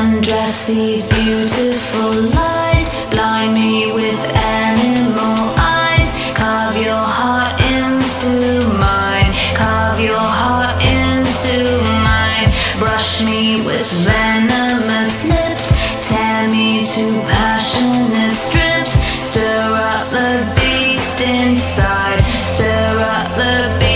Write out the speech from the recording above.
Undress these beautiful lies. Blind me with animal eyes. Carve your heart into mine. Carve your heart into mine. Brush me with venomous lips. Tear me to passionate strips. Stir up the beast inside. Stir up the beast